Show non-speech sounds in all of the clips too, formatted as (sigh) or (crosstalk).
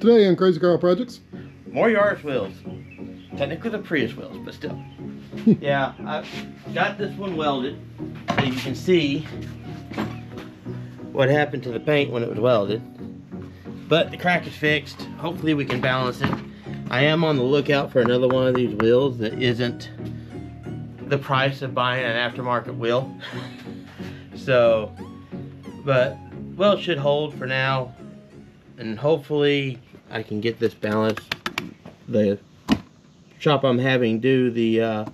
Today on Krazy Karl Projects. More Yaris wheels. Technically the Prius wheels, but still. (laughs) yeah, I've got this one welded. So you can see what happened to the paint when it was welded. But the crack is fixed. Hopefully we can balance it. I am on the lookout for another one of these wheels that isn't the price of buying an aftermarket wheel. (laughs) so, but well, it should hold for now. And hopefully I can get this balanced. The shop I'm having do the uh,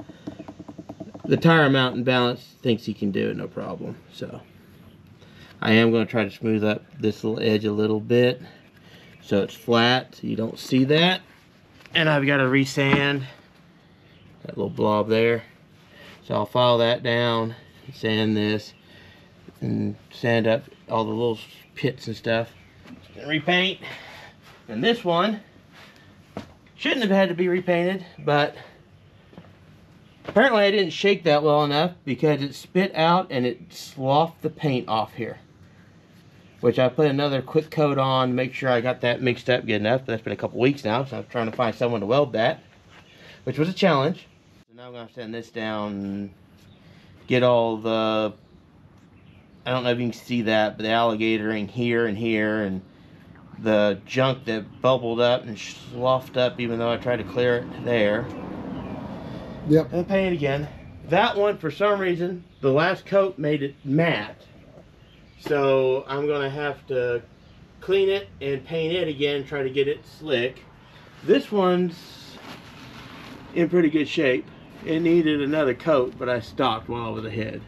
the tire mount and balance thinks he can do it no problem. So I am going to try to smooth up this little edge a little bit so it's flat so you don't see that. And I've got to resand that little blob there. So I'll file that down, sand this, and sand up all the little pits and stuff. And repaint. And this one shouldn't have had to be repainted, but apparently I didn't shake that well enough because it spit out and it sloughed the paint off here. Which I put another quick coat on to make sure I got that mixed up good enough. But that's been a couple weeks now, so I'm trying to find someone to weld that, which was a challenge. So now I'm going to send this down, get all the, I don't know if you can see that, but the alligatoring here and here and the junk that bubbled up and sloughed up even though I tried to clear it there. Yep. And paint it again. That one, for some reason, the last coat made it matte. So I'm going to have to clean it and paint it again, try to get it slick. This one's in pretty good shape. It needed another coat, but I stopped while I was ahead.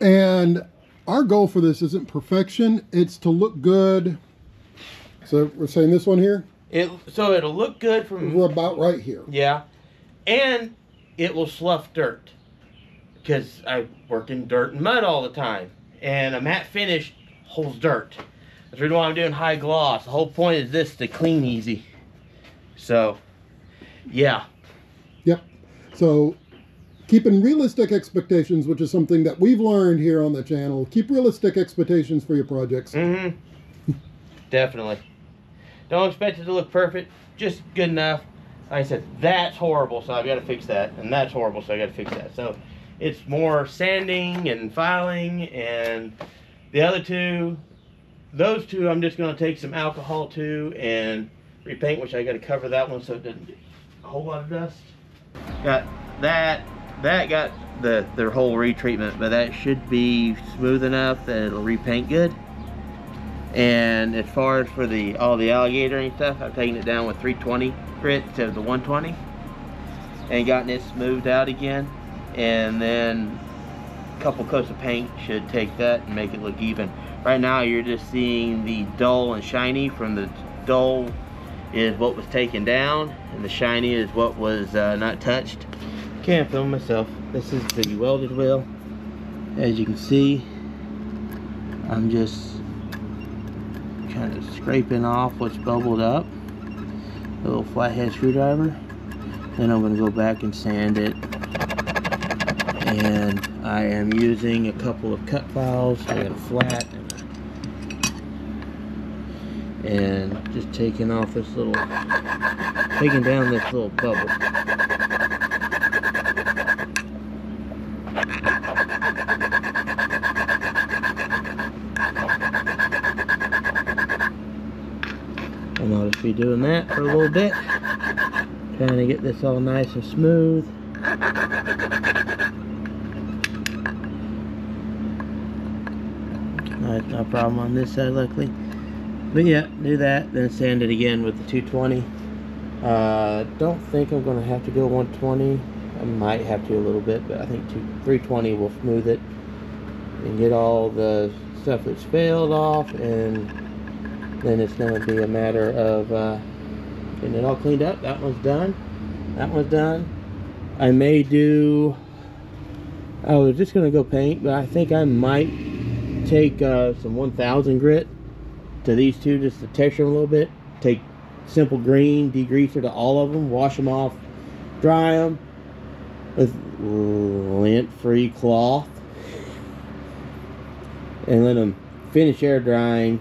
And our goal for this isn't perfection, it's to look good. So we're saying this one here? It So it'll look good from... We're about right here. Yeah. And it will slough dirt. Because I work in dirt and mud all the time. And a matte finish holds dirt. That's the reason why I'm doing high gloss. The whole point is this to clean easy. So, yeah. Yep. So keeping realistic expectations, which is something that we've learned here on the channel. Keep realistic expectations for your projects. Mm-hmm. (laughs) Definitely. Don't expect it to look perfect. Just good enough. Like I said, that's horrible, so I've got to fix that. And that's horrible, so I got to fix that. So it's more sanding and filing and the other two, those two I'm just going to take some alcohol to and repaint, which I got to cover that one so it doesn't get a whole lot of dust. Got that, that got the their whole retreatment, but that should be smooth enough that it'll repaint good. And as far as for the all the alligator and stuff, I've taken it down with 320 grit instead of the 120 and gotten it smoothed out again. And then a couple coats of paint should take that and make it look even. Right now you're just seeing the dull and shiny from the dull is what was taken down and the shiny is what was uh, not touched. Can't film myself. This is the welded wheel. As you can see, I'm just kind of scraping off what's bubbled up. A little flathead screwdriver. Then I'm going to go back and sand it. And I am using a couple of cut files. I got a flat and just taking off this little, taking down this little bubble. And I'll just be doing that for a little bit, trying to get this all nice and smooth. No problem on this side luckily. But yeah, do that, then sand it again with the 220. Uh, don't think I'm going to have to go 120. I might have to a little bit, but I think two, 320 will smooth it and get all the stuff that's failed off and then it's going to be a matter of uh, getting it all cleaned up. That one's done. That one's done. I may do, I was just going to go paint, but I think I might take uh, some 1000 grit to these two just to texture them a little bit. Take simple green degreaser to all of them, wash them off, dry them with lint-free cloth, and let them finish air drying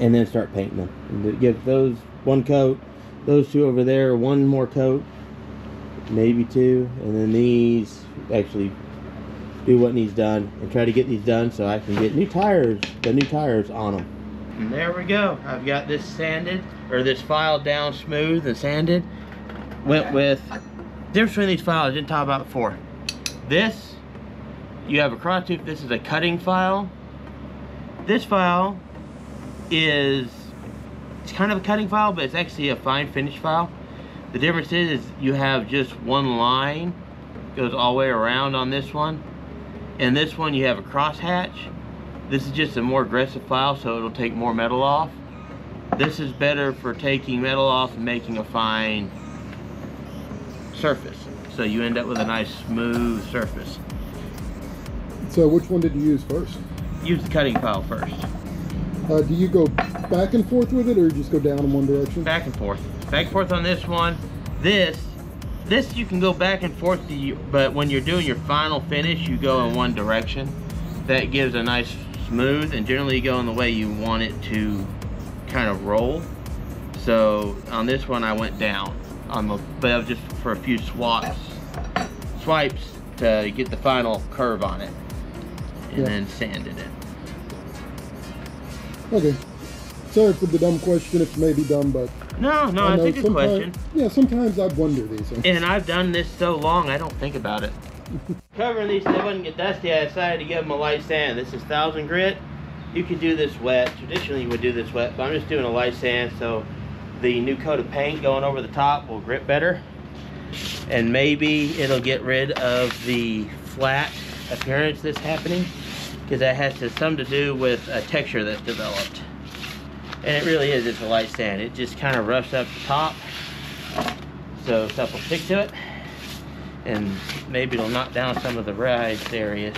and then start painting them. And give those one coat, those two over there one more coat, maybe two, and then these actually do what needs done and try to get these done so I can get new tires, the new tires on them. And there we go. I've got this sanded, or this file down smooth and sanded. Went with, difference between these files I didn't talk about before. This, you have a cross tooth, this is a cutting file. This file is, it's kind of a cutting file, but it's actually a fine finish file. The difference is, is you have just one line, goes all the way around on this one. And this one you have a cross hatch. This is just a more aggressive file, so it'll take more metal off. This is better for taking metal off and making a fine surface. So you end up with a nice smooth surface. So which one did you use first? Use the cutting file first. Uh, do you go back and forth with it or just go down in one direction? Back and forth. Back and forth on this one. This, this you can go back and forth, to you, but when you're doing your final finish, you go in one direction. That gives a nice smooth, and generally you go in the way you want it to kind of roll. So on this one, I went down on the, but was just for a few swaps, swipes to get the final curve on it, and Yeah. then sanded it. Okay. Sorry for the dumb question. It's maybe dumb, but No, no, I that's know a good question. Yeah, sometimes I wonder these things. And I've done this so long, I don't think about it. (laughs) Covering these so they wouldn't get dusty, I decided to give them a light sand. This is thousand grit. You could do this wet. Traditionally, you would do this wet, but I'm just doing a light sand so the new coat of paint going over the top will grip better. And maybe it'll get rid of the flat appearance that's happening because that has to, some to do with a texture that's developed. And it really is, it's a light sand. It just kind of roughs up the top so stuff will stick to it and maybe it'll knock down some of the raised areas.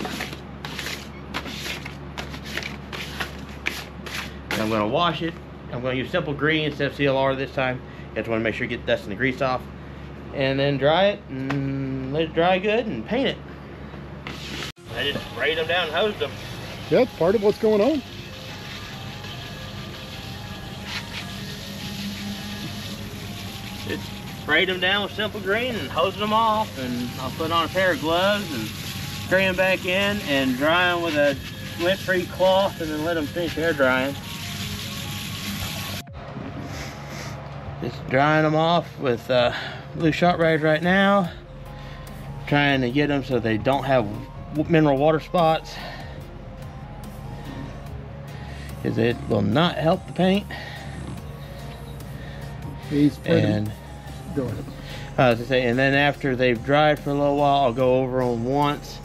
And I'm going to wash it. I'm going to use simple green instead of CLR this time. You just want to make sure you get the dust and the grease off. And then dry it and let it dry good and paint it. I just sprayed them down and hosed them. Yeah, it's part of what's going on. Just sprayed them down with simple green and hosed them off and I'll put on a pair of gloves and spray them back in and dry them with a lint-free cloth and then let them finish air drying. Just drying them off with uh, blue shot rags right now. Trying to get them so they don't have mineral water spots. Because it will not help the paint. He's. And Go ahead. I was to say, and then after they've dried for a little while, I'll go over them once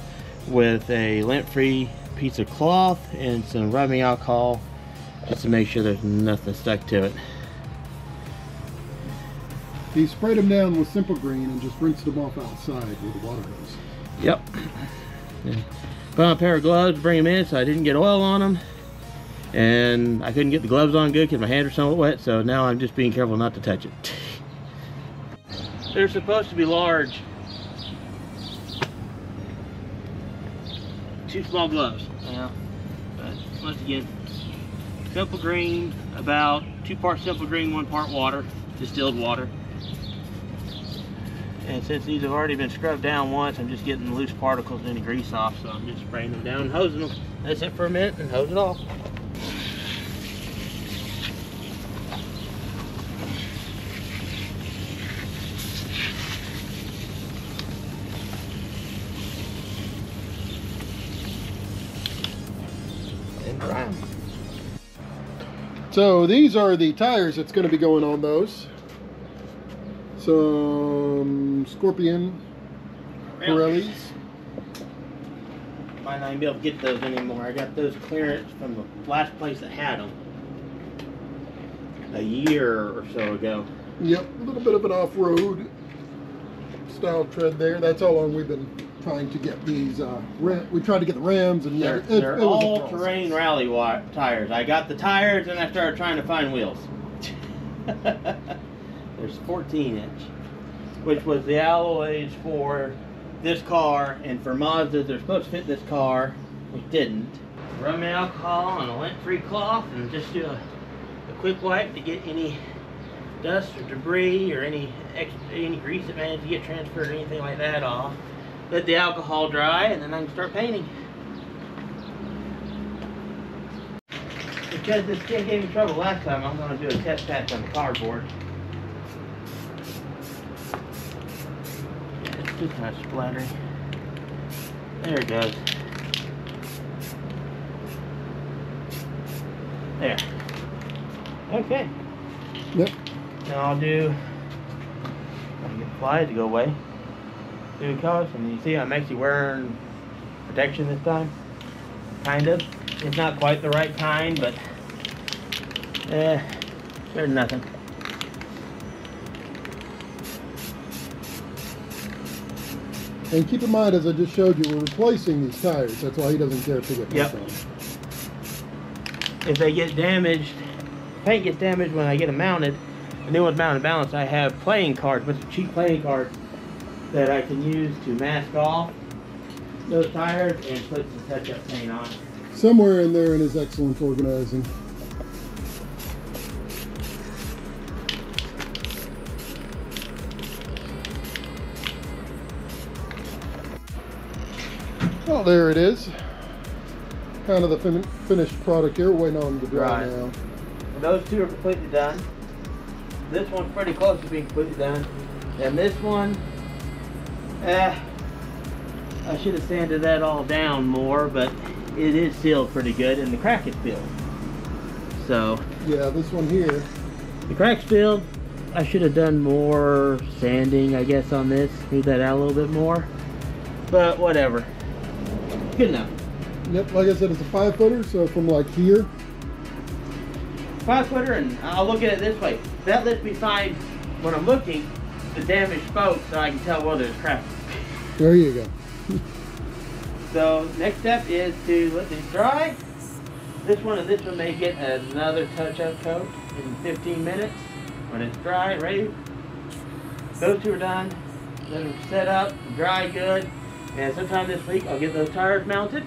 with a lint-free piece of cloth and some rubbing alcohol, just to make sure there's nothing stuck to it. He sprayed them down with simple green and just rinsed them off outside with a water hose. Yep. And Put on a pair of gloves, bring them in, so I didn't get oil on them. And I couldn't get the gloves on good because my hands are somewhat wet, so now I'm just being careful not to touch it. (laughs) They're supposed to be large. Two small gloves. Yeah. But once again, simple green, about two parts simple green, one part water, distilled water. And since these have already been scrubbed down once, I'm just getting the loose particles and any grease off, so I'm just spraying them down and hosing them. That's it for a minute and hose it off. And dry 'em. So these are the tires that's going to be going on those. Some Scorpion Pirellis. Might not even be able to get those anymore. I got those clearance from the last place that had them a year or so ago. Yep, a little bit of an off-road style tread there. That's how long we've been trying to get these. Uh, we tried to get the Rams, and yeah, They're, it- they're it all-terrain rally tires. I got the tires and I started trying to find wheels. (laughs) There's 14 inch, which was the alloys for this car and for Mazda. They're supposed to fit this car, which didn't. Rum alcohol and a lint-free cloth and just do a quick wipe to get any dust or debris or any ex any grease that managed to get transferred or anything like that off. Let the alcohol dry and then I can start painting. Because this kid gave me trouble last time, I'm going to do a test patch on the cardboard. Yeah, it's just kind of splattering. There it goes. There. Okay. Yep. Now I'll do. I'll get flies to go away. Do colors, and you see I'm actually wearing protection this time. Kind of. It's not quite the right kind, but eh, there's nothing. And keep in mind, as I just showed you, we're replacing these tires. That's why he doesn't care if they get Yep. them. If they get damaged, paint gets damaged when I get them mounted. The new one's mounted and balanced. I have playing cards, but cheap playing cards that I can use to mask off those tires and put some touch-up paint on. Somewhere in there in his excellent organizing. Well, there it is. Kind of the fin finished product here. Waiting on it to dry Right. now. Those two are completely done. This one's pretty close to being completely done. And this one, eh, I should have sanded that all down more, but it is sealed pretty good and the crack is filled. So, Yeah, this one here. the crack's filled. I should have done more sanding, I guess, on this. Smooth that out a little bit more. But whatever. Good enough. Yep, like I said, it's a five footer, so from like here. Five footer, and I'll look at it this way. That lets me find, when I'm looking, the damaged spokes so I can tell whether it's cracked. There you go. (laughs) So next step is to let these dry. This one and this one may get another touch-up coat in 15 minutes. When it's dry, ready, those two are done. Let them set up, dry good. And sometime this week I'll get those tires mounted.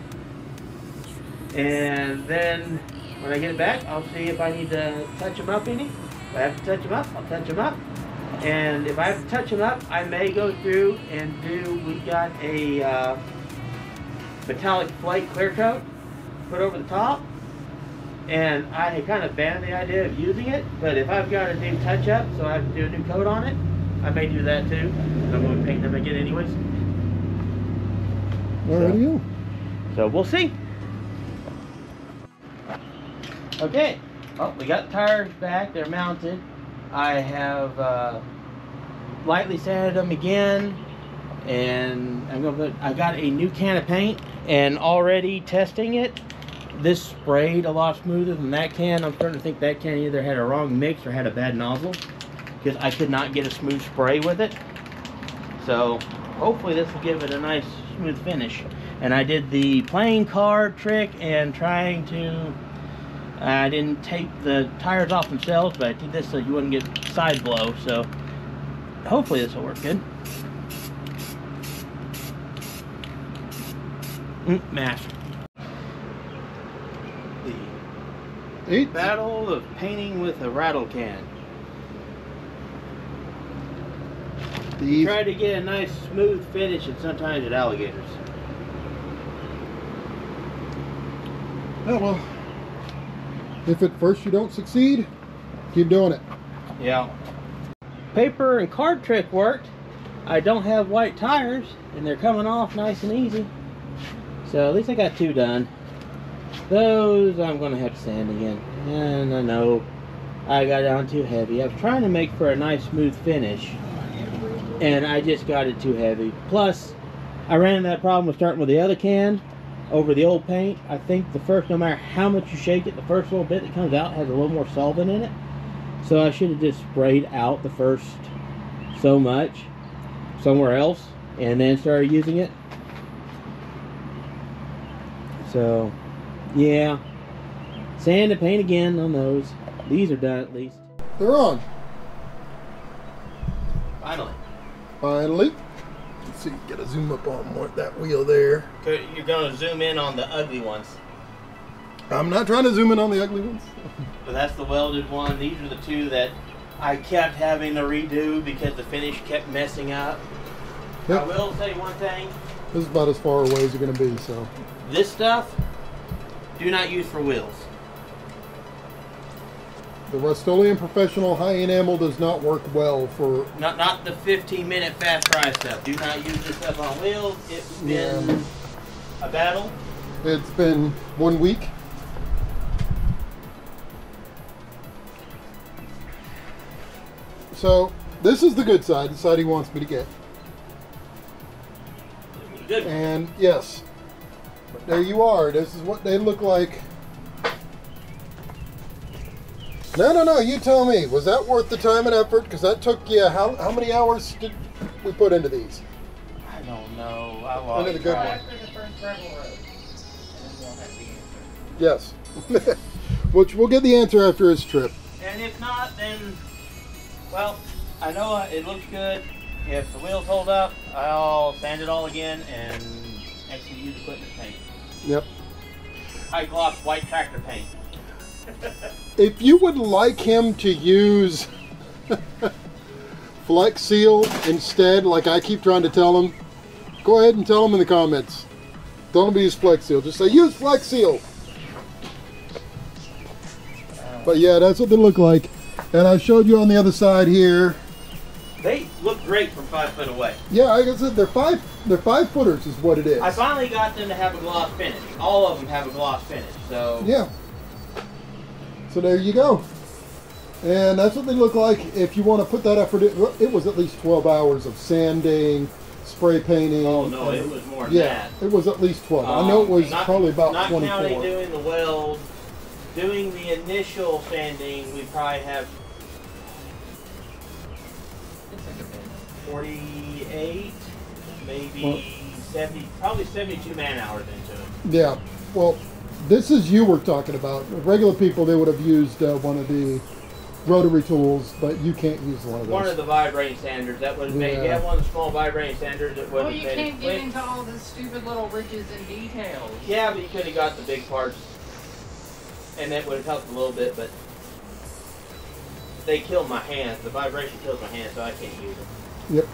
And then when I get it back, I'll see if I need to touch them up any. If I have to touch them up, I'll touch them up. And if I have to touch them up, I may go through and do, we got a uh, metallic flake clear coat put over the top. And I had kind of banned the idea of using it, but if I've got a new touch up, so I have to do a new coat on it, I may do that too. I'm going to paint them again anyways. Alrighty, go. So we'll see. Okay. Oh, we got the tires back. They're mounted. I have uh, lightly sanded them again, and I'm gonna. Put, I got a new can of paint, and already testing it. This sprayed a lot smoother than that can. I'm starting to think that can either had a wrong mix or had a bad nozzle, because I could not get a smooth spray with it. So hopefully this will give it a nice smooth finish. And I did the playing card trick and trying to, I didn't tape the tires off themselves, but I did this so you wouldn't get side blow. So hopefully this will work good. Mm, mash. The Eight. battle of painting with a rattle can. These. Try to get a nice smooth finish and sometimes at alligators. Oh well. If at first you don't succeed, keep doing it. Yeah. Paper and card trick worked. I don't have white tires and they're coming off nice and easy. So at least I got two done. Those I'm gonna have to sand again. And I know I got down too heavy. I was trying to make for a nice smooth finish. And I just got it too heavy. Plus, I ran into that problem with starting with the other can over the old paint. I think the first, no matter how much you shake it, the first little bit that comes out has a little more solvent in it. So I should have just sprayed out the first so much somewhere else and then started using it. So, yeah. Sand and paint again on those. These are done at least. They're on. Finally. Finally. Let's see, get a zoom up on more, that wheel there. You're going to zoom in on the ugly ones. I'm not trying to zoom in on the ugly ones. But that's the welded one. These are the two that I kept having to redo because the finish kept messing up. I Yep. will say one thing. This is about as far away as you're going to be, so. This stuff, do not use for wheels. The Rust-Oleum Professional High Enamel does not work well for. Not not the 15 minute fast dry stuff. Do not use this stuff on wheels. It's been Yeah. a battle. It's been one week. So, this is the good side, the side he wants me to get. Good. And yes, there you are. This is what they look like. No, no, no. You tell me. Was that worth the time and effort? Because that took you how how many hours did we put into these? I don't know. I lost the good one. After the first gravel road. And then we'll have the answer. Yes. (laughs) Which we'll get the answer after his trip. And if not, then, well, I know it looks good. If the wheels hold up, I'll sand it all again and actually use equipment paint. Yep. High gloss white tractor paint. If you would like him to use (laughs) Flex Seal instead, like I keep trying to tell him, go ahead and tell him in the comments. Don't use Flex Seal. Just say use Flex Seal. But yeah, that's what they look like. And I showed you on the other side here. They look great from five foot away. Yeah, like I said, they're five. They're five footers, is what it is. I finally got them to have a gloss finish. All of them have a gloss finish. So Yeah. So there you go. And that's what they look like. If you want to put that effort in, it was at least 12 hours of sanding, spray painting. Oh no, and- it was more than Yeah, that. it was at least 12. I know it was Um, not- probably about not 24. counting doing the weld, doing the initial sanding, we probably have It's like a bit. 48, maybe Well- 70, probably 72 man hours into it. Yeah. Well, this is you we're talking about. Regular people, they would have used uh, one of the rotary tools, but you can't use one of those. One of the vibrating sanders that would have made, you Yeah. have one of the small vibrating sanders that would Well, have you made can't it get into all the stupid little ridges and details. Yeah, but you could have got the big parts, and that would have helped a little bit, but they killed my hands. The vibration kills my hands, so I can't use them. Yep.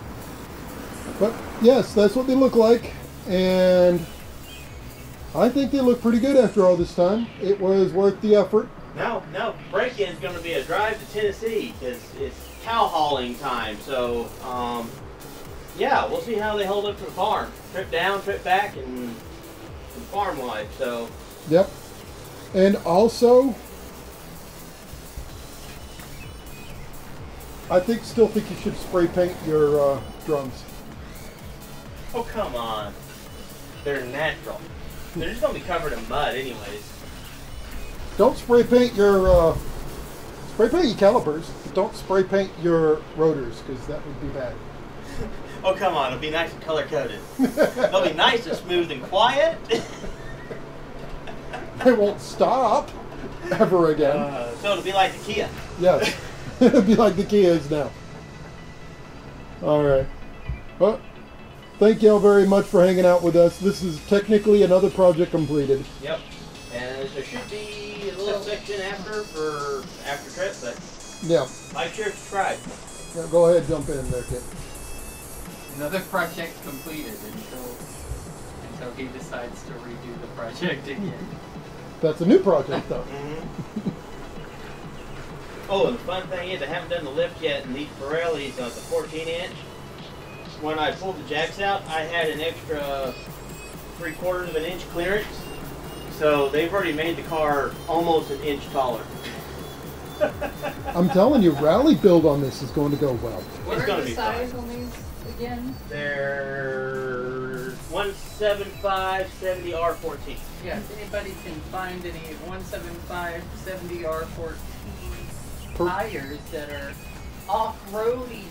But yes, that's what they look like, and I think they look pretty good after all this time. It was worth the effort. Now, now break-in's going to be a drive to Tennessee because it's cow hauling time. So, um, yeah, we'll see how they hold up to the farm. Trip down, trip back, and, and farm life. So, Yep. And also, I think still think you should spray paint your uh, drums. oh come on, they're natural. They're just to be covered in mud, anyways. Don't spray paint your uh, spray paint your calipers. But don't spray paint your rotors because that would be bad. (laughs) Oh come on, it'll be nice and color coded. It'll be nice and smooth and quiet. (laughs) they won't stop ever again. Uh, so it'll be like the Kia. Yes. (laughs) it'll be like the Kia is now. All right. Well, thank y'all very much for hanging out with us. This is technically another project completed. Yep. And there should be a little section after for after trip, but Yeah. like, share, subscribe. yeah go ahead, jump in there, kid. Another project completed until until he decides to redo the project again. That's a new project, though. Mm-hmm. oh, and the fun thing is, I haven't done the lift yet, and these Pirellis on the 14 inch. When I pulled the jacks out, I had an extra three quarters of an inch clearance, so they've already made the car almost an inch taller. (laughs) I'm telling you, rally build on this is going to go well. What It's are gonna the be size fine. on these again? They're 175 70 R14. Yeah, if anybody can find any 175 70R14 Per- tires that are off-roady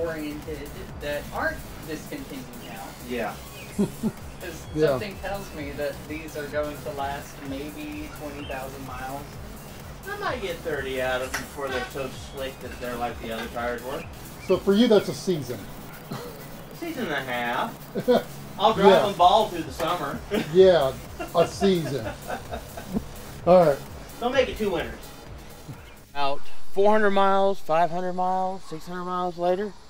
oriented that aren't discontinued now, Yeah. (laughs) (laughs) because Yeah. something tells me that these are going to last maybe 20,000 miles. I might get 30 out of them before they're so slick that they're like the other tires were. So for you, that's a season. Season and a half. (laughs) I'll drive Yeah. them ball through the summer. yeah, a season. All right. Don't make it two winters. Out 400 miles, 500 miles, 600 miles later, it's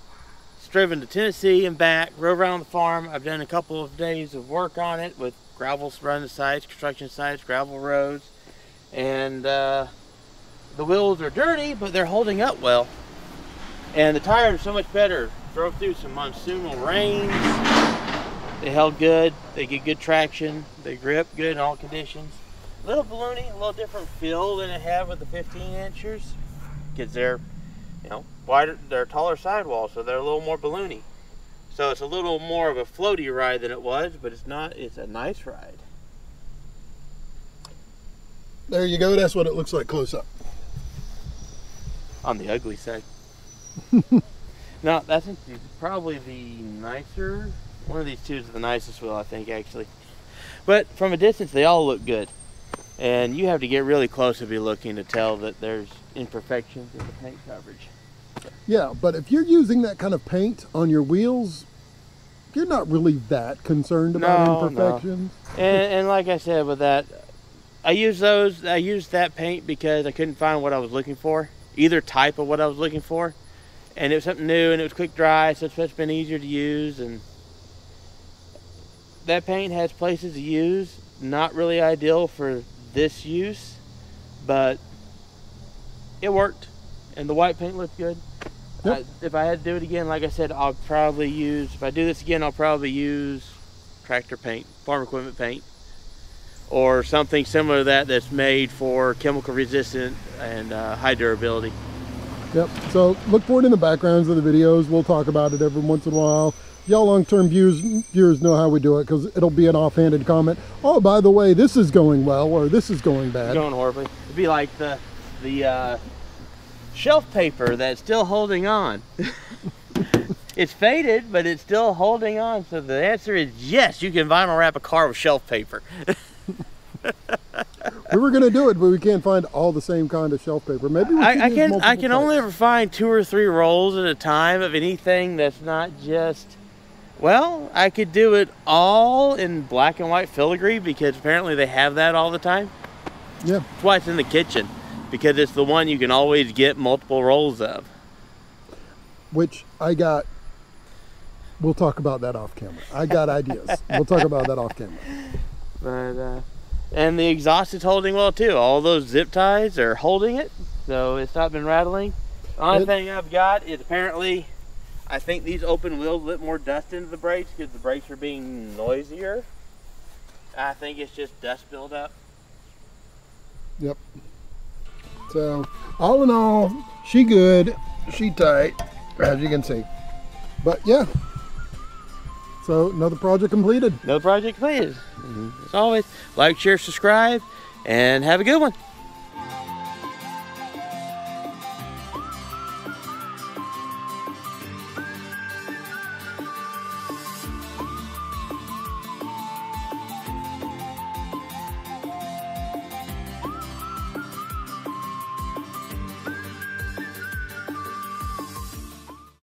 driven to Tennessee and back, rode around the farm. I've done a couple of days of work on it with gravel running sites, construction sites, gravel roads, and uh, the wheels are dirty, but they're holding up well. And the tires are so much better. Drove through some monsoonal rains. They held good. They get good traction. They grip good in all conditions. A little balloony, a little different feel than it had with the 15 inchers. Because they're, you know, wider, they're taller sidewalls, so they're a little more balloony. So it's a little more of a floaty ride than it was, but it's not, it's a nice ride. There you go. That's what it looks like close up. On the ugly side. (laughs) no, that's probably the nicer. One of these two is the nicest wheel, I think, actually. But from a distance, they all look good. And you have to get really close to be looking to tell that there's imperfections in the paint coverage. Yeah, but if you're using that kind of paint on your wheels, you're not really that concerned about No, no. imperfections. and, and like I said, with that, I use those. I used that paint because I couldn't find what I was looking for, either type of what I was looking for, and it was something new and it was quick dry, so it's been easier to use. And that paint has places to use. Not really ideal for this use, but it worked, and the white paint looked good. Yep. I, if I had to do it again, like I said, I'll probably use. If I do this again, I'll probably use tractor paint, farm equipment paint, or something similar to that that's made for chemical resistant and uh, high durability. Yep. So look for it in the backgrounds of the videos. We'll talk about it every once in a while. Y'all long-term viewers viewers know how we do it because it'll be an offhanded comment. Oh, by the way, this is going well or this is going bad. Going horribly. It'd be like the the uh, shelf paper that's still holding on. (laughs) it's faded, but it's still holding on. So the answer is yes. You can vinyl wrap a car with shelf paper. (laughs) we were going to do it, but we can't find all the same kind of shelf paper. Maybe we I, I can I can only ever find two or three rolls at a time of anything that's not just. Well, I could do it all in black and white filigree because apparently they have that all the time. Yeah. That's why it's in the kitchen because it's the one you can always get multiple rolls of. Which I got. We'll talk about that off camera. I got ideas. We'll talk about that off camera. (laughs) But uh, and the exhaust is holding well too. All those zip ties are holding it, so it's not been rattling. The only It- thing I've got is apparently, I think these open wheels let more dust into the brakes because the brakes are being noisier. I think it's just dust buildup. So all in all, she good, she tight, as you can see. But yeah. So another project completed. No project please. Mm-hmm. As always, like, share, subscribe, and have a good one.